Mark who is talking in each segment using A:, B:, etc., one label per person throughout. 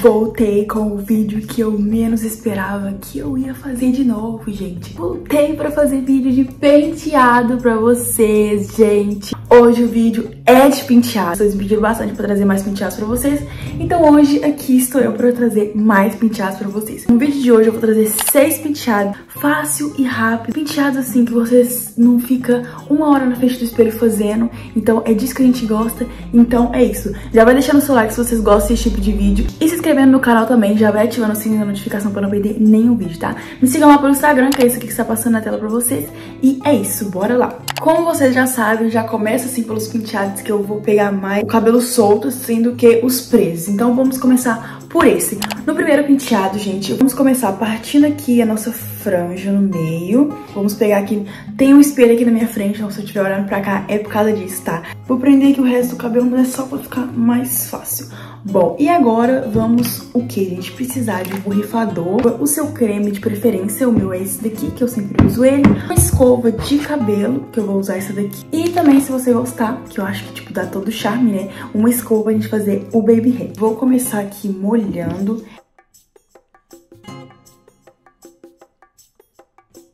A: Voltei com o vídeo que eu menos esperava que eu ia fazer de novo, gente. Voltei pra fazer vídeo de penteado pra vocês, gente. Hoje o vídeo é de penteado. Vocês me pediram bastante pra trazer mais penteados pra vocês. Então hoje aqui estou eu pra trazer mais penteados pra vocês. No vídeo de hoje eu vou trazer seis penteados fácil e rápido. Penteados assim que vocês não fica uma hora na frente do espelho fazendo. Então é disso que a gente gosta. Então é isso. Já vai deixando o seu like se vocês gostam desse tipo de vídeo. E se inscrevendo no canal também. Já vai ativando o sininho da notificação pra não perder nenhum vídeo, tá? Me sigam lá pelo Instagram, que é isso aqui que está passando na tela pra vocês. E é isso, bora lá. Como vocês já sabem, já começa assim pelos penteados que eu vou pegar mais o cabelo solto, assim, do que os presos. Então vamos começar por esse. No primeiro penteado, gente, vamos começar partindo aqui a nossa franja no meio. Vamos pegar aqui, tem um espelho aqui na minha frente, então se eu estiver olhando pra cá é por causa disso, tá? Vou prender aqui o resto do cabelo, mas é só pra ficar mais fácil. Bom, e agora vamos o que, gente? Precisar de um borrifador, o seu creme de preferência, o meu é esse daqui, que eu sempre uso ele, uma escova de cabelo, que eu vou usar essa daqui, e também, se você gostar, que eu acho que, tipo, dá todo o charme, né? Uma escova pra gente fazer o baby hair. Vou começar aqui molhando.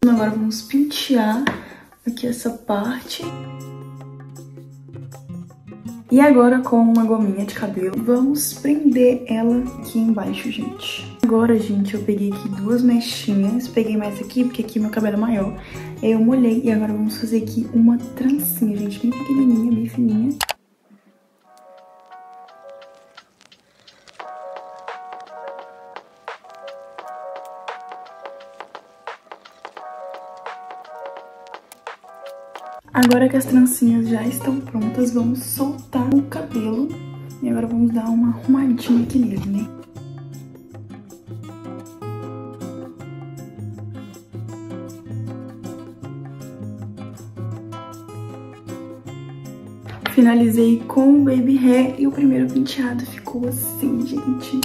A: Agora vamos pentear aqui essa parte. E agora com uma gominha de cabelo, vamos prender ela aqui embaixo, gente. Agora, gente, eu peguei aqui duas mechinhas, peguei mais aqui, porque aqui meu cabelo é maior. Eu molhei e agora vamos fazer aqui uma trancinha, gente, bem pequenininha, bem fininha. Agora que as trancinhas já estão prontas, vamos soltar o cabelo. E agora vamos dar uma arrumadinha aqui nele, né? Finalizei com o baby hair e o primeiro penteado ficou assim, gente.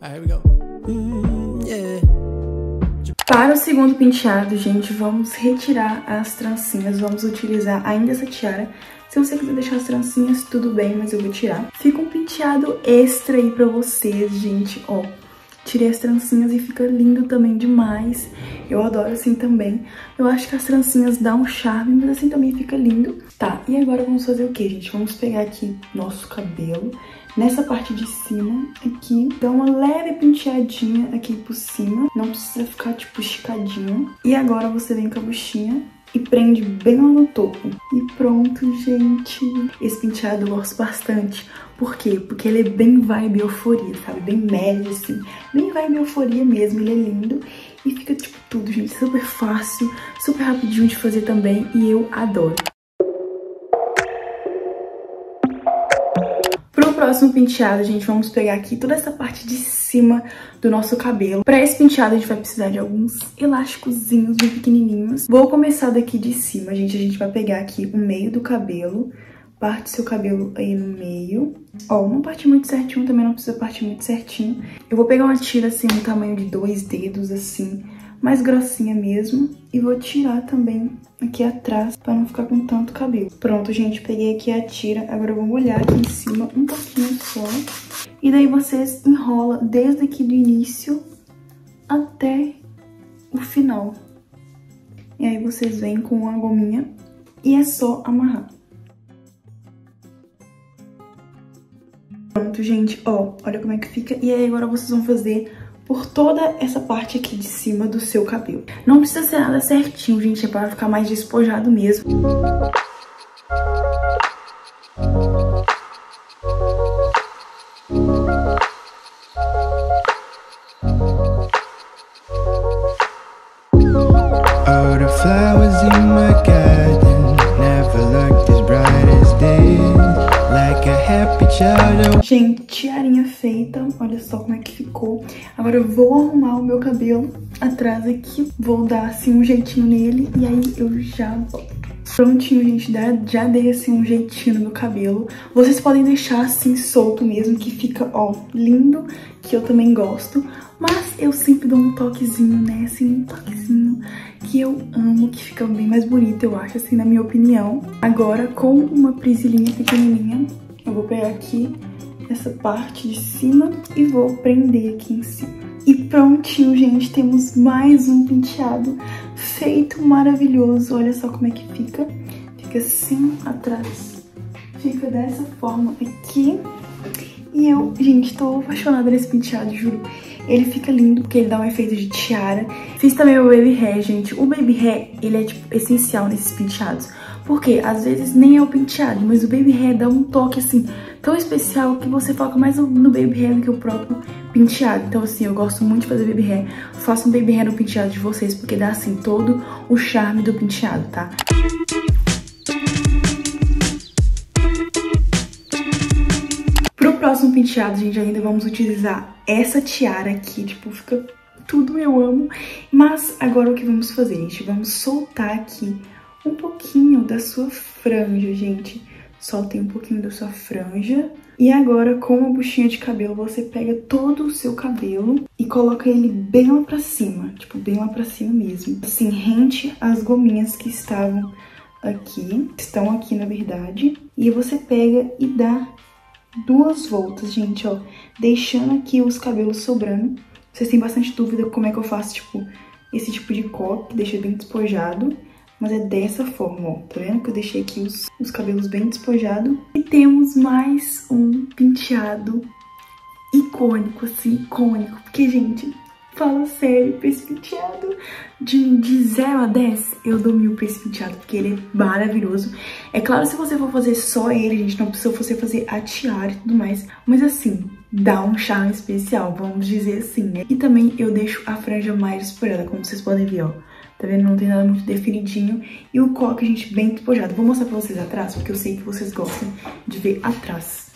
A: Here we go. Para o segundo penteado, gente, vamos retirar as trancinhas. Vamos utilizar ainda essa tiara. Se você quiser deixar as trancinhas, tudo bem, mas eu vou tirar. Fica um penteado extra aí pra vocês, gente, ó. Tirei as trancinhas e fica lindo também demais. Eu adoro assim também. Eu acho que as trancinhas dão um charme, mas assim também fica lindo. Tá, e agora vamos fazer o que, gente? Vamos pegar aqui nosso cabelo nessa parte de cima aqui, dá uma leve penteadinha aqui por cima, não precisa ficar tipo esticadinho. E agora você vem com a buchinha e prende bem lá no topo. E pronto, gente. Esse penteado eu gosto bastante. Por quê? Porque ele é bem vibe euforia, sabe? Bem médio, assim. Bem vibe euforia mesmo. Ele é lindo. E fica, tipo, tudo, gente. Super fácil, super rapidinho de fazer também. E eu adoro. Próximo penteado, gente, vamos pegar aqui toda essa parte de cima do nosso cabelo. Pra esse penteado, a gente vai precisar de alguns elásticozinhos bem pequenininhos. Vou começar daqui de cima, gente. A gente vai pegar aqui o meio do cabelo. Parte seu cabelo aí no meio. Ó, não parte muito certinho, também não precisa partir muito certinho. Eu vou pegar uma tira, assim, no tamanho de dois dedos, assim, mais grossinha mesmo. E vou tirar também aqui atrás pra não ficar com tanto cabelo. Pronto, gente, peguei aqui a tira. Agora eu vou molhar aqui em cima um pouquinho só. E daí vocês enrolam desde aqui do início até o final. E aí vocês vêm com uma gominha e é só amarrar. Pronto, gente, ó, olha como é que fica. E aí agora vocês vão fazer por toda essa parte aqui de cima do seu cabelo. Não precisa ser nada certinho, gente, é para ficar mais despojado mesmo. Agora eu vou arrumar o meu cabelo atrás aqui, vou dar assim um jeitinho nele e aí eu já volto. Prontinho, gente, já dei assim um jeitinho no meu cabelo. Vocês podem deixar assim solto mesmo, que fica, ó, lindo, que eu também gosto. Mas eu sempre dou um toquezinho, né, assim, um toquezinho que eu amo, que fica bem mais bonito, eu acho, assim, na minha opinião. Agora, com uma prisilinha pequenininha, eu vou pegar aqui essa parte de cima e vou prender aqui em cima. E prontinho, gente, temos mais um penteado feito maravilhoso. Olha só como é que fica. Fica assim atrás. Fica dessa forma aqui. E eu, gente, tô apaixonada nesse penteado, juro. Ele fica lindo porque ele dá um efeito de tiara. Fiz também o baby hair, gente. O baby hair, ele é, tipo, essencial nesses penteados. Porque às vezes nem é o penteado, mas o baby hair dá um toque, assim, tão especial que você foca mais no baby hair do que o próprio penteado. Então, assim, eu gosto muito de fazer baby hair. Façam um baby hair no penteado de vocês, porque dá, assim, todo o charme do penteado, tá? Pro próximo penteado, gente, ainda vamos utilizar essa tiara aqui, tipo, fica tudo eu amo. Mas agora o que vamos fazer, gente? Vamos soltar aqui um pouquinho da sua franja, gente. Soltem um pouquinho da sua franja. E agora, com uma buchinha de cabelo, você pega todo o seu cabelo e coloca ele bem lá pra cima. Tipo, bem lá pra cima mesmo. Assim, rente as gominhas que estavam aqui. Estão aqui, na verdade. E você pega e dá duas voltas, gente, ó. Deixando aqui os cabelos sobrando. Vocês têm bastante dúvida como é que eu faço, tipo, esse tipo de coque. Deixa bem despojado. Mas é dessa forma, ó. Tá vendo que eu deixei aqui os, os cabelos bem despojados? E temos mais um penteado icônico, assim, icônico. Porque, gente, fala sério, pra esse penteado de, de 0 a 10, eu dou mil pra esse penteado, porque ele é maravilhoso. É claro, se você for fazer só ele, gente, não precisa você fazer a tiara e tudo mais. Mas assim, dá um charme especial, vamos dizer assim, né? E também eu deixo a franja mais espolhada, como vocês podem ver, ó. Tá vendo? Não tem nada muito definidinho. E o coque, gente, bem despojado. Vou mostrar pra vocês atrás, porque eu sei que vocês gostam de ver atrás.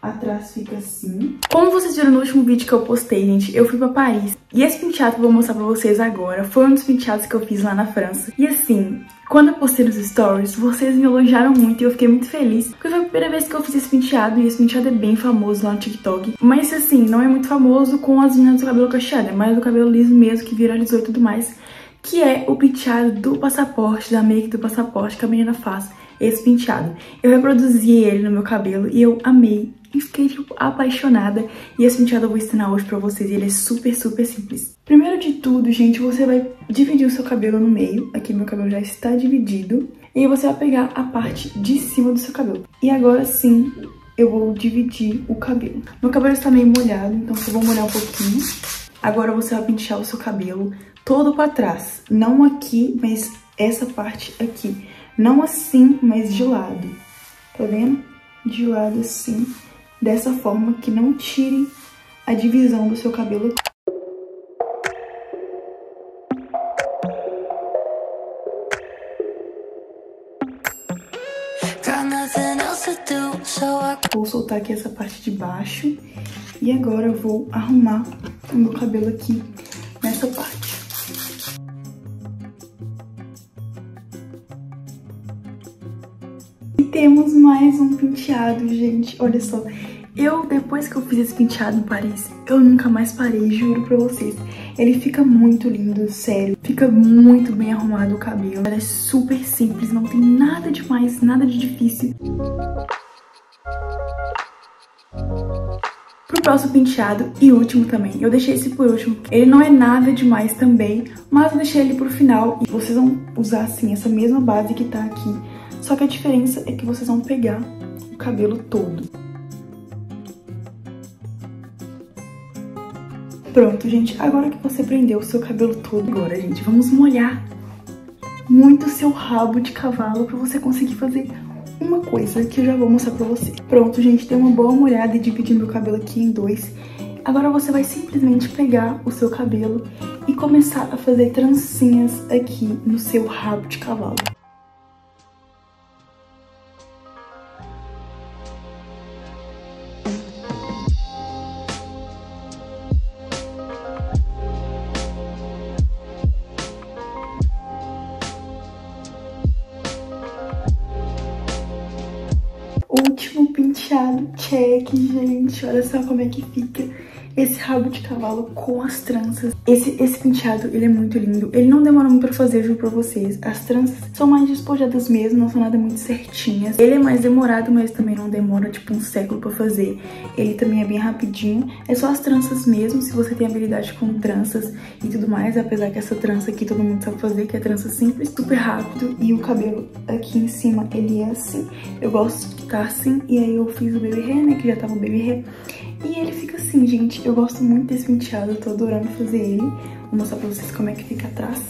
A: Atrás fica assim. Como vocês viram no último vídeo que eu postei, gente, eu fui pra Paris. E esse penteado que eu vou mostrar pra vocês agora foi um dos penteados que eu fiz lá na França. E assim, quando eu postei nos stories, vocês me elogiaram muito e eu fiquei muito feliz. Porque foi a primeira vez que eu fiz esse penteado e esse penteado é bem famoso lá no TikTok. Mas assim, não é muito famoso com as meninas do cabelo cacheado, é mais do cabelo liso mesmo que viralizou e tudo mais que é o penteado do passaporte, da make do passaporte que a menina faz, esse penteado. Eu reproduzi ele no meu cabelo e eu amei e fiquei, tipo, apaixonada. E esse penteado eu vou ensinar hoje pra vocês e ele é super, super simples. Primeiro de tudo, gente, você vai dividir o seu cabelo no meio. Aqui meu cabelo já está dividido. E você vai pegar a parte de cima do seu cabelo. E agora sim, eu vou dividir o cabelo. Meu cabelo está meio molhado, então eu vou molhar um pouquinho. Agora você vai pentear o seu cabelo todo para trás. Não aqui, mas essa parte aqui. Não assim, mas de lado. Tá vendo? De lado assim. Dessa forma que não tire a divisão do seu cabelo aqui. Vou soltar aqui essa parte de baixo. E agora eu vou arrumar o meu cabelo aqui nessa parte. temos mais um penteado, gente. Olha só. Eu, depois que eu fiz esse penteado em Paris, eu nunca mais parei, juro pra vocês. Ele fica muito lindo, sério. Fica muito bem arrumado o cabelo. É super simples, não tem nada demais, nada de difícil. Próximo penteado e último também, eu deixei esse por último. Ele não é nada demais também, mas eu deixei ele pro final. E vocês vão usar, assim, essa mesma base que tá aqui só que a diferença é que vocês vão pegar o cabelo todo. Pronto, gente. Agora que você prendeu o seu cabelo todo, agora, gente, vamos molhar muito o seu rabo de cavalo pra você conseguir fazer uma coisa que eu já vou mostrar pra você. Pronto, gente, dei uma boa molhada e dividi meu cabelo aqui em dois. Agora você vai simplesmente pegar o seu cabelo e começar a fazer trancinhas aqui no seu rabo de cavalo. Penteado check, gente. Olha só como é que fica. Esse rabo de cavalo com as tranças. Esse, esse penteado, ele é muito lindo. Ele não demora muito pra fazer, juro pra vocês. As tranças são mais despojadas mesmo, não são nada muito certinhas. Ele é mais demorado, mas também não demora, tipo, um século pra fazer. Ele também é bem rapidinho. É só as tranças mesmo, se você tem habilidade com tranças e tudo mais. Apesar que essa trança aqui todo mundo sabe fazer, que é trança simples, super rápido. E o cabelo aqui em cima, ele é assim. Eu gosto de ficar assim. E aí eu fiz o baby hair, né, que já tava o baby hair. E ele fica assim, gente. Eu gosto muito desse penteado, eu tô adorando fazer ele. Vou mostrar pra vocês como é que fica atrás.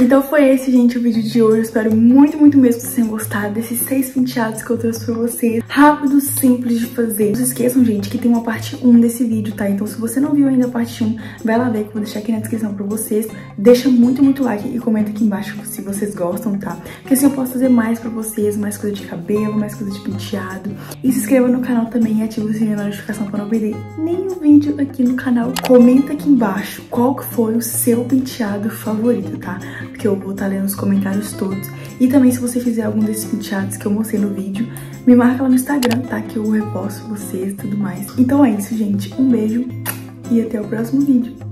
A: Então foi esse, gente, o vídeo de hoje. Eu espero muito, muito mesmo que vocês tenham gostado desses seis penteados que eu trouxe pra vocês. Rápido, simples de fazer. Não se esqueçam, gente, que tem uma parte 1 desse vídeo, tá? Então se você não viu ainda a parte 1, vai lá ver que eu vou deixar aqui na descrição pra vocês. Deixa muito, muito like e comenta aqui embaixo se vocês gostam, tá? Porque assim eu posso fazer mais pra vocês, mais coisa de cabelo, mais coisa de penteado. E se inscreva no canal também e ative o sininho da notificação pra não perder nenhum vídeo aqui no canal. Comenta aqui embaixo qual que foi o seu penteado favorito, tá? Que eu vou estar lendo os comentários todos. E também se você fizer algum desses penteados que eu mostrei no vídeo, me marca lá no Instagram, tá? Que eu reposto vocês e tudo mais. Então é isso, gente. Um beijo e até o próximo vídeo.